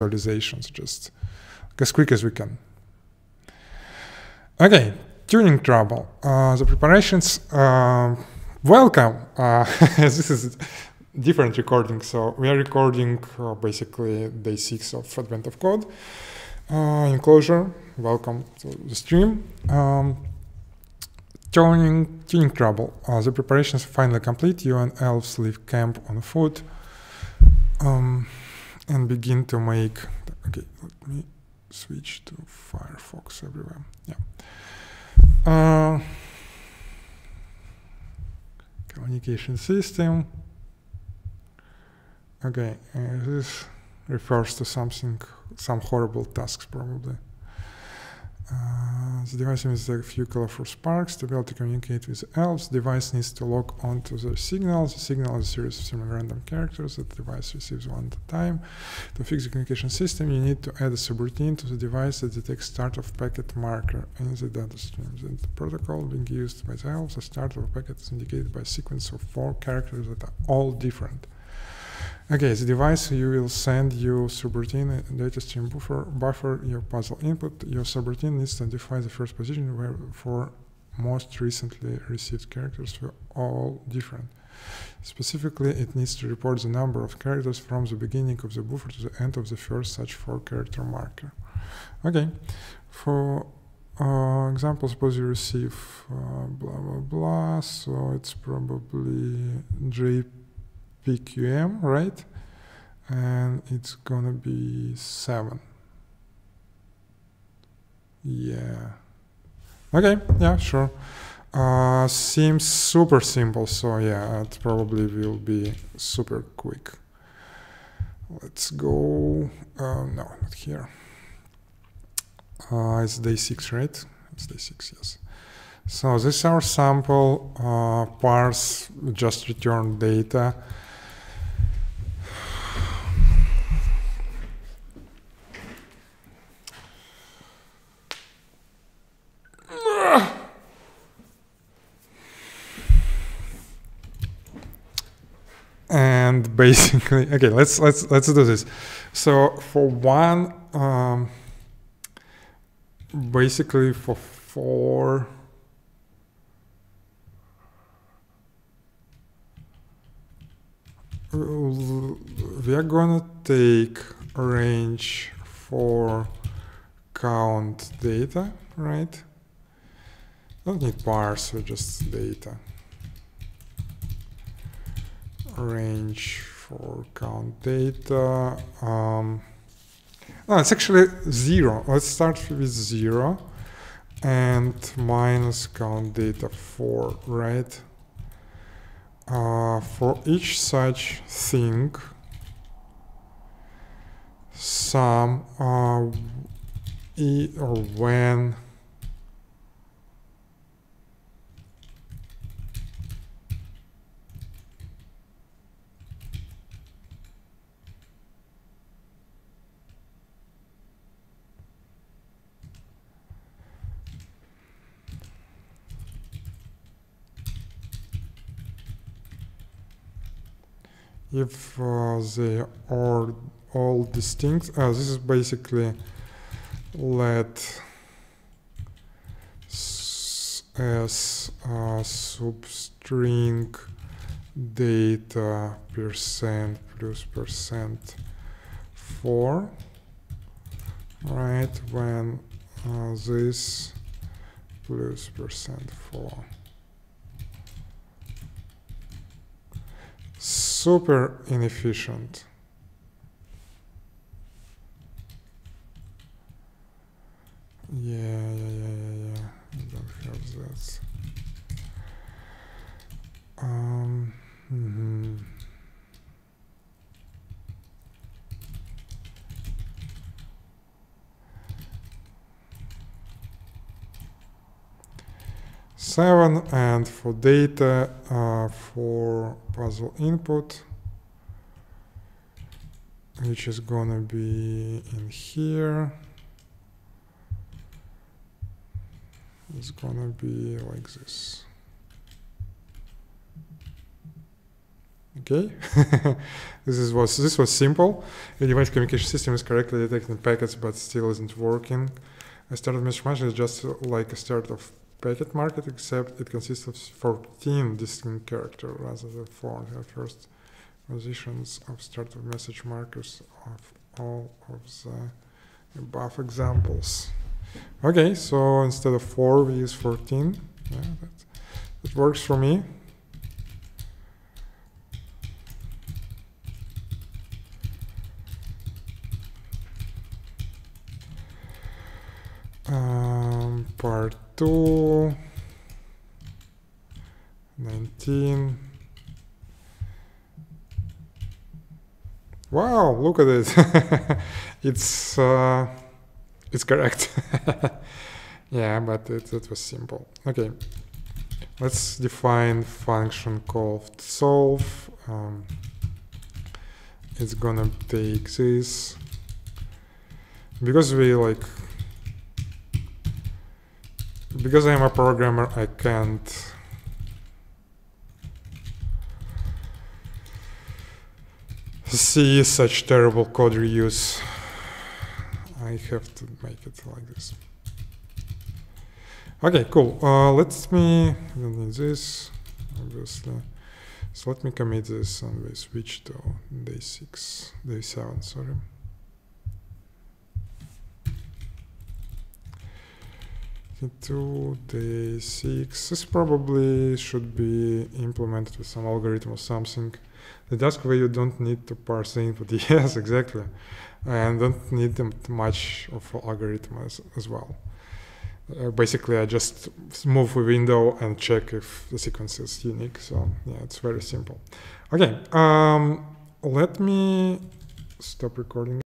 visualizations just as quick as we can. Okay, tuning trouble. Uh, the preparations, uh, welcome. Uh, this is different recording. So we are recording uh, basically day six of Advent of Code. Uh, enclosure, welcome to the stream. Um, tuning, tuning trouble. Uh, the preparations finally complete. You and elves leave camp on foot um, and begin to make. Okay, let me switch to Firefox everywhere. Yeah. Uh, communication system. Okay, uh, this refers to something, some horrible tasks probably. The device emits a few colorful sparks to be able to communicate with elves. The device needs to lock onto the signal. The signal is a series of semi-random characters that the device receives one at a time. To fix the communication system, you need to add a subroutine to the device that detects start of packet marker in the data stream. The protocol being used by the elves, the start of a packet is indicated by a sequence of four characters that are all different. Okay, the device you will send your subroutine data stream buffer, buffer your puzzle input. Your subroutine needs to identify the first position where for most recently received characters were all different. Specifically, it needs to report the number of characters from the beginning of the buffer to the end of the first such four character marker. Okay, for uh, example, suppose you receive uh, blah blah blah, so it's probably JP PQM, right? And it's gonna be seven. Yeah. Okay, yeah, sure. Uh, seems super simple, so yeah, it probably will be super quick. Let's go. Uh, no, not here. Uh, it's day six, right? It's day six, yes. So this is our sample. Uh, parse just return data. And basically okay let's let's let's do this. So for one um, basically for four we are gonna take range for count data right? Don't need parse we just data range for count data. Um, no, it's actually zero. Let's start with zero and minus count data four, right? Uh, for each such thing, some uh, e or when if uh, they are all distinct uh, this is basically let as uh, substring data percent plus percent 4 right when uh, this plus percent 4 super inefficient. 7 and for data uh, for puzzle input which is gonna be in here. It's gonna be like this. Okay. This is was this was simple. The device communication system is correctly detecting packets but still isn't working. A start of mismatch is just like a start of packet market, except it consists of 14 distinct characters rather than four. The first positions of start of message markers of all of the above examples. Okay, so instead of four, we use 14. Yeah, that, that works for me. Um, part 2, 19. Wow, look at it. it's uh, it's correct. yeah, but it, it was simple. Okay, let's define function called solve. Um, it's gonna take this because we like because I'm a programmer, I can't see such terrible code reuse. I have to make it like this. Okay, cool. Uh, let me, don't need this, obviously. So let me commit this and we switch to day 6, day 7, sorry. To day 6. This probably should be implemented with some algorithm or something. The task where you don't need to parse the input. yes, exactly. And don't need much of algorithm as, as well. Uh, basically, I just move a window and check if the sequence is unique. So yeah, it's very simple. Okay, um, let me stop recording.